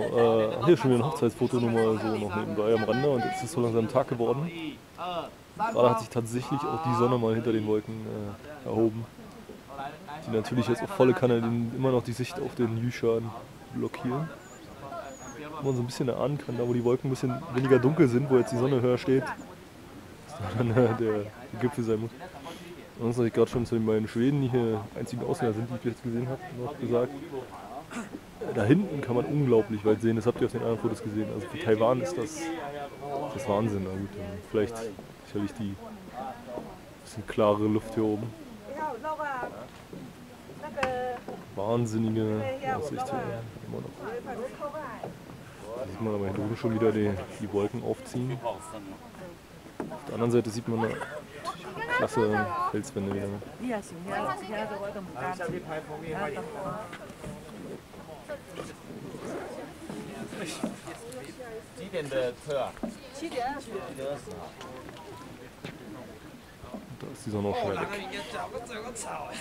Äh, hier schon wieder ein Hochzeitsfoto nur so noch nebenbei am Rande und jetzt ist so langsam Tag geworden. Gerade hat sich tatsächlich auch die Sonne mal hinter den Wolken äh, erhoben. Die natürlich jetzt auf volle Kanne immer noch die Sicht auf den Yushan blockieren. Wo man so ein bisschen erahnen kann, da wo die Wolken ein bisschen weniger dunkel sind, wo jetzt die Sonne höher steht, da dann äh, der Gipfel sein muss. Ansonsten habe ich gerade schon zu den beiden Schweden, die hier einzigen Ausländer sind, die ich jetzt gesehen habe, noch gesagt. Da hinten kann man unglaublich weit sehen, das habt ihr auf den anderen Fotos gesehen. Also für Taiwan ist das, das Wahnsinn. Na gut, vielleicht sicherlich die bisschen klarere Luft hier oben. Wahnsinnige Aussicht hier immer noch. Da sieht man aber hier drüben schon wieder die, die Wolken aufziehen. Auf der anderen Seite sieht man eine klasse Felswände wieder. 几点的车啊？七点二十。哦，那哎！